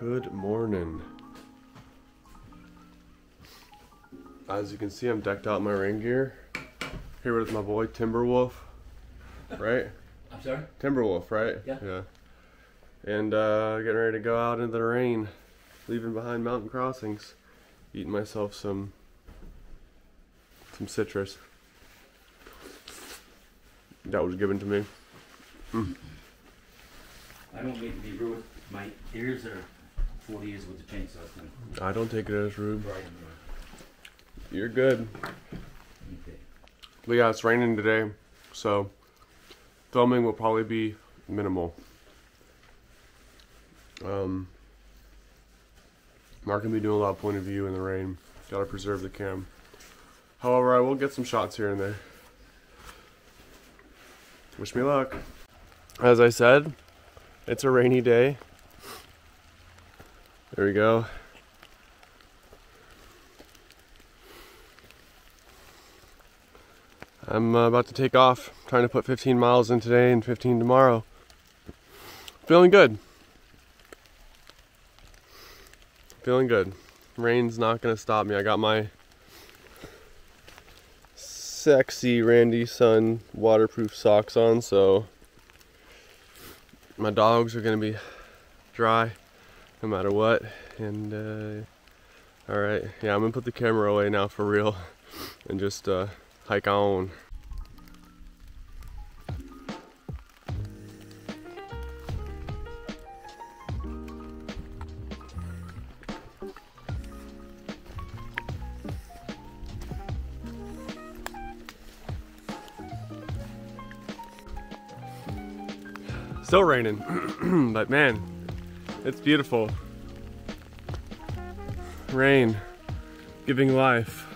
Good morning. As you can see, I'm decked out in my rain gear. Here with my boy Timberwolf, right? I'm sorry? Timberwolf, right? Yeah. Yeah. And uh, getting ready to go out into the rain, leaving behind mountain crossings, eating myself some some citrus. That was given to me. I don't mean to be rude. My ears are 40 years with the chainsaw. It's I don't take it as rude. bright You're good. Okay. But yeah, it's raining today, so filming will probably be minimal. Um, not gonna be doing a lot of point of view in the rain. Gotta preserve the cam. However, I will get some shots here and there. Wish me luck. As I said, it's a rainy day. There we go. I'm uh, about to take off, trying to put 15 miles in today and 15 tomorrow. Feeling good. Feeling good. Rain's not gonna stop me. I got my sexy Randy Sun waterproof socks on, so my dogs are gonna be dry no matter what. And uh, all right, yeah, I'm gonna put the camera away now for real and just uh, hike on. Still raining, but man, it's beautiful. Rain, giving life.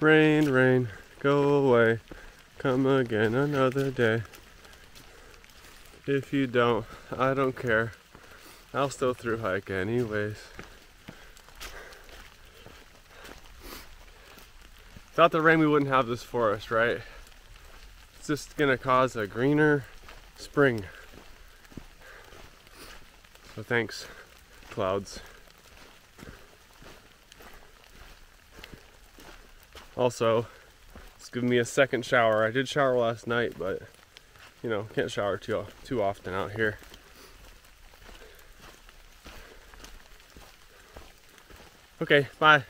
Rain, rain, go away. Come again another day. If you don't, I don't care. I'll still through hike anyways. Without the rain, we wouldn't have this forest, right? It's just gonna cause a greener spring. So thanks, clouds. Also, it's giving me a second shower. I did shower last night, but you know, can't shower too too often out here. Okay, bye.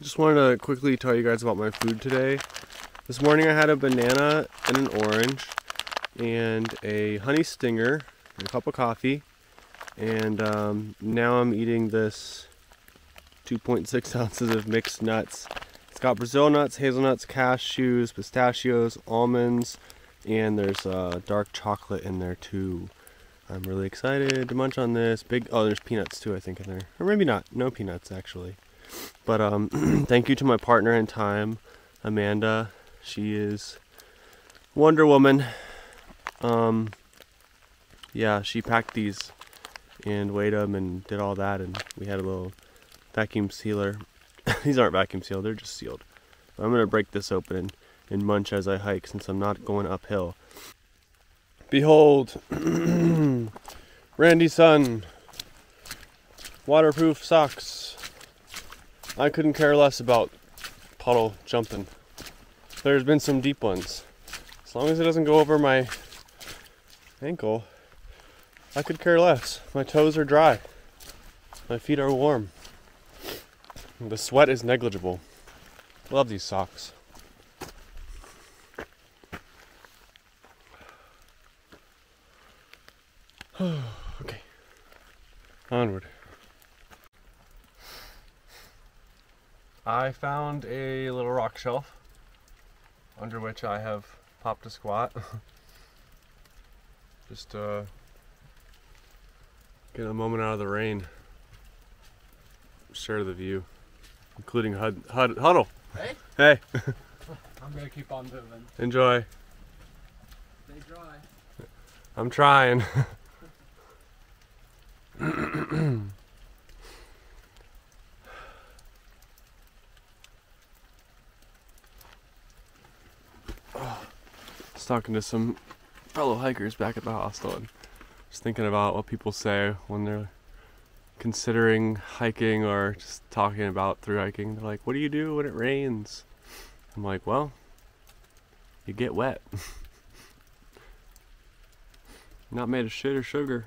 Just wanted to quickly tell you guys about my food today. This morning I had a banana and an orange and a honey stinger and a cup of coffee. And um, now I'm eating this 2.6 ounces of mixed nuts. It's got Brazil nuts, hazelnuts, cashews, pistachios, almonds, and there's uh, dark chocolate in there too. I'm really excited to munch on this. Big oh, there's peanuts too, I think in there, or maybe not. No peanuts actually. But um, thank you to my partner in time, Amanda. She is Wonder Woman. Um, yeah, she packed these and weighed them and did all that, and we had a little vacuum sealer. these aren't vacuum sealed; they're just sealed. But I'm gonna break this open and, and munch as I hike, since I'm not going uphill. Behold, Randy Sun, waterproof socks. I couldn't care less about puddle jumping. There's been some deep ones. As long as it doesn't go over my ankle, I could care less. My toes are dry. My feet are warm. The sweat is negligible. Love these socks. okay. Onward. I found a little rock shelf under which I have popped a squat. Just uh, get a moment out of the rain. Share the view, including Hud, Hud, Huddle. Hey, Hey, I'm gonna keep on moving. enjoy. Stay dry. I'm trying. was talking to some fellow hikers back at the hostel and just thinking about what people say when they're considering hiking or just talking about through hiking. They're like, "What do you do when it rains?" I'm like, "Well, you get wet." Not made of shit or sugar.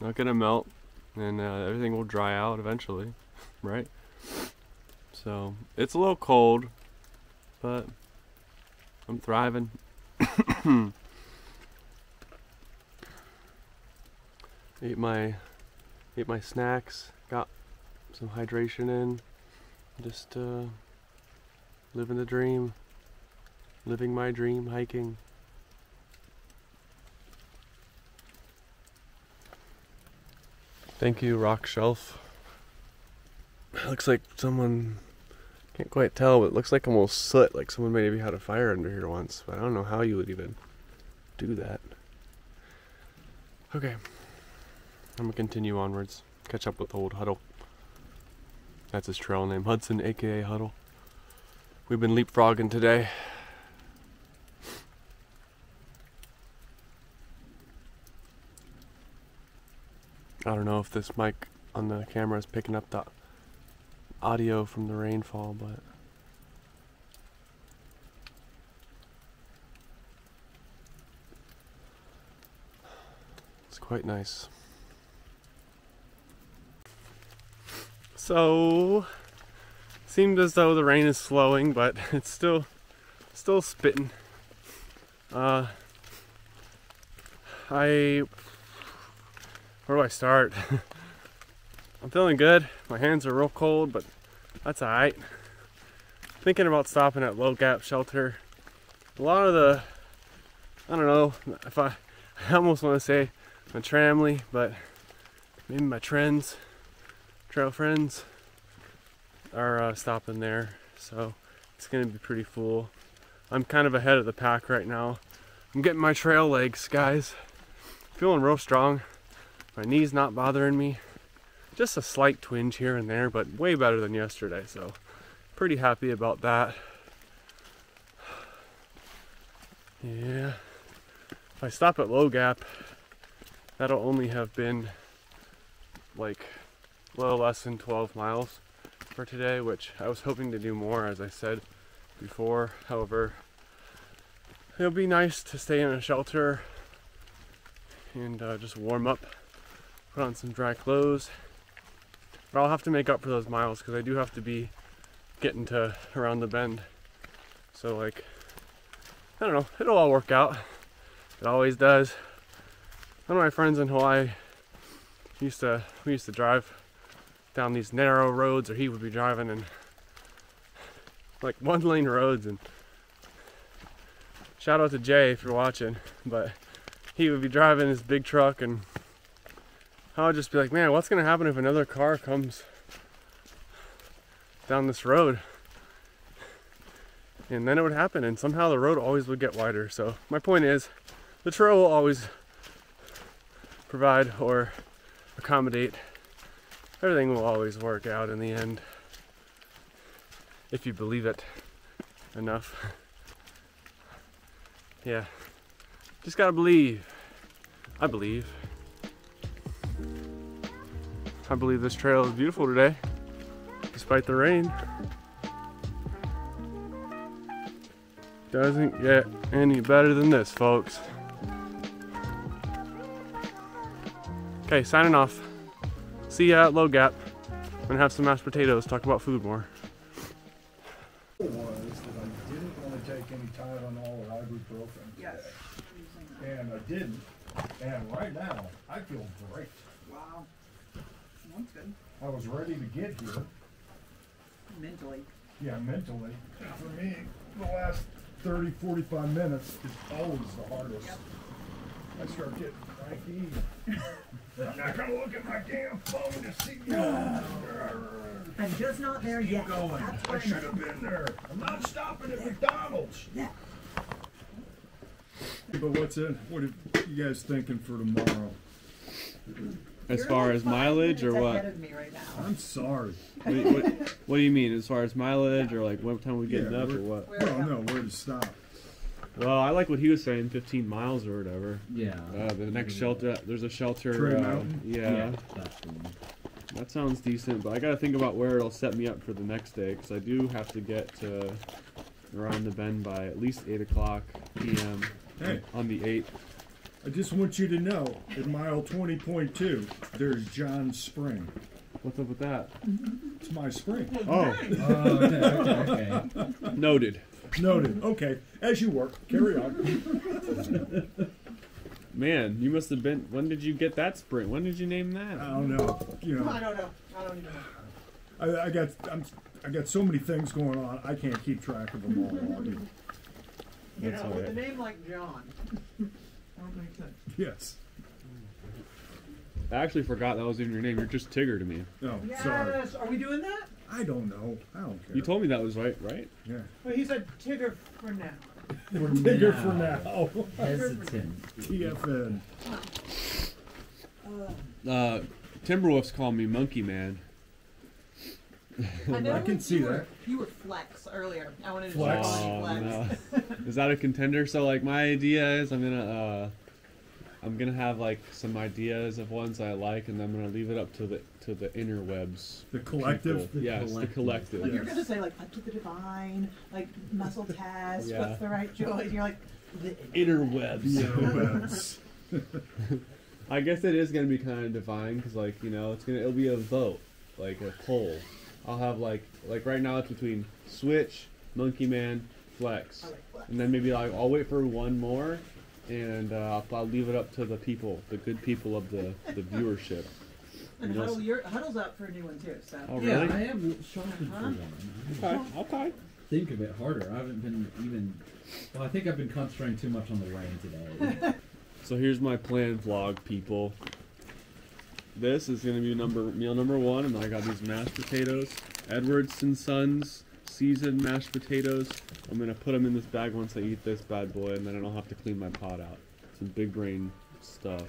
Not gonna melt, and uh, everything will dry out eventually, right? So it's a little cold, but I'm thriving. ate my ate my snacks, got some hydration in, just uh, living the dream, living my dream hiking. Thank you, Rock Shelf. looks like someone can't quite tell, but it looks like almost soot, like someone maybe had a fire under here once, but I don't know how you would even do that. Okay. I'm gonna continue onwards. Catch up with old Huddle. That's his trail name, Hudson, aka Huddle. We've been leapfrogging today. I don't know if this mic on the camera is picking up the audio from the rainfall, but it's quite nice. So, seemed as though the rain is slowing, but it's still, still spitting. Uh, I, where do I start? I'm feeling good. My hands are real cold, but that's alright. Thinking about stopping at Low Gap Shelter. A lot of the, I don't know, if I, I almost want to say my tramily, but maybe my trends, trail friends are uh, stopping there. So it's going to be pretty full. I'm kind of ahead of the pack right now. I'm getting my trail legs, guys. Feeling real strong. My knees not bothering me just a slight twinge here and there, but way better than yesterday. So pretty happy about that. Yeah. If I stop at Low Gap, that'll only have been like little less than 12 miles for today, which I was hoping to do more, as I said before. However, it'll be nice to stay in a shelter and uh, just warm up, put on some dry clothes, but I'll have to make up for those miles because I do have to be getting to around the bend. So like, I don't know, it'll all work out. It always does. One of my friends in Hawaii used to, we used to drive down these narrow roads or he would be driving in like one lane roads and shout out to Jay if you're watching, but he would be driving his big truck and I would just be like, man, what's gonna happen if another car comes down this road? And then it would happen, and somehow the road always would get wider. So my point is, the trail will always provide or accommodate. Everything will always work out in the end, if you believe it enough. yeah, just gotta believe. I believe. I believe this trail is beautiful today, despite the rain. Doesn't get any better than this, folks. Okay, signing off. See ya at Low Gap. Gonna have some mashed potatoes, talk about food more. was that I didn't want to take any Tylenol or ibuprofen. Yes. And I didn't. And right now, I feel great. Wow. That's good. I was ready to get here. Mentally. Yeah, mentally. For me, the last 30, 45 minutes is always the hardest. Yep. I start getting. I'm not gonna look at my damn phone to see you. I'm just not there Keep yet. going. I should have been there. I'm not stopping at McDonald's. Yeah. But what's in? What are you guys thinking for tomorrow? As You're far like as five mileage or minutes what? ahead of me right now. I'm sorry. What, what, what do you mean? As far as mileage or like what time we getting Yeah, up or what? Where Well, we no, where to stop. Well, I like what he was saying, 15 miles or whatever. Yeah. Uh, the next shelter, there's a shelter. Tray uh, Mountain? Yeah, That's that sounds decent. But I gotta think about where it'll set me up for the next day, because I do have to get to around the bend by at least 8 o'clock p.m. Hey. on the 8th. I just want you to know, at mile 20.2, there's John Spring. What's up with that? It's my spring. Oh, Oh, okay, okay, okay. noted. Noted. Okay, as you work, carry on. Man, you must have been. When did you get that sprint? When did you name that? I don't know. You know. I don't know. I don't even know. I, I got I'm, I got so many things going on. I can't keep track of them all. You That's know, all with right. a name like John. I don't think so. Yes. I actually forgot that was even your name. You're just Tigger to me. No, sorry. Yes. Are we doing that? I don't know. I don't care. You told me that was right, right? Yeah. Well, he said Tigger for now. For Bigger now. for now. Hesitant. TFN. Uh, Timberwolves call me Monkey Man. I, know I can you see were- that. You were Flex earlier. I wanted to Flex? Oh, Flex. no. Is that a contender? So like my idea is I'm gonna uh, I'm gonna have like some ideas of ones I like, and I'm gonna leave it up to the to the interwebs. The collective. people. yes, the collective. Like you're gonna say like up to the divine, like muscle test, Yeah. what's the right joy? And you're like the Interwebs. Interwebs. I guess it is gonna be kind of divine because like you know it's gonna it'll be a vote, like a poll. I'll have like like right now it's between Switch, Monkey Man, Flex, I like Flex. and then maybe like I'll wait for one more, and uh, I'll, I'll leave it up to the people, the good people of the the viewership. And You know, Huddle, you're, Huddle's up for a new one too. So Oh, Yeah. I am shopping for Uh-huh. one. Okay, okay. Think of it harder. I haven't been even. Well, I think I've been concentrating too much on the rain today. So here's my plan vlog, people. This is gonna be number meal number one, and I got these mashed potatoes, Edwards and Sons seasoned mashed potatoes. I'm gonna put them in this bag once I eat this bad boy, and then I don't have to clean my pot out. Some big brain stuff.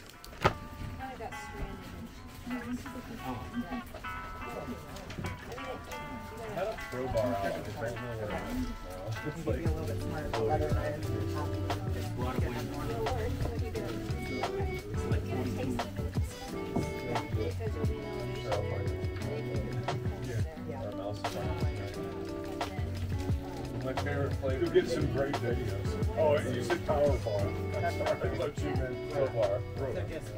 My favorite flavor. You get some great videos. Oh, you said power bar. I'm sorry, I thought you meant crowbar.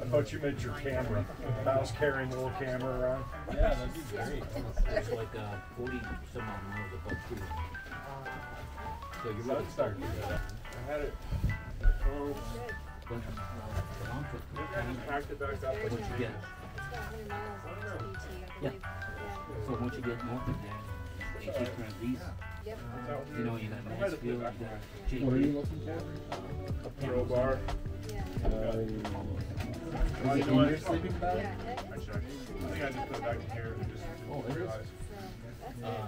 I thought you meant your camera. Mouse carrying a little camera around. Yeah, that'd be great. It's like uh, 40 some odd miles above cruise. So you're really starting to get that. I had it. Oh, bunch of the long trip. I just packed it back up. Once you get, Yeah. so once you get north of there, they take care of these. Yep. You know, you got Mansfield, you got what are you J. looking for? A crowbar. Yeah. Oh, you know what? sleeping bag? Yeah. Actually, I think I just put it back in here. and just- Oh, it is? So that's good. Uh,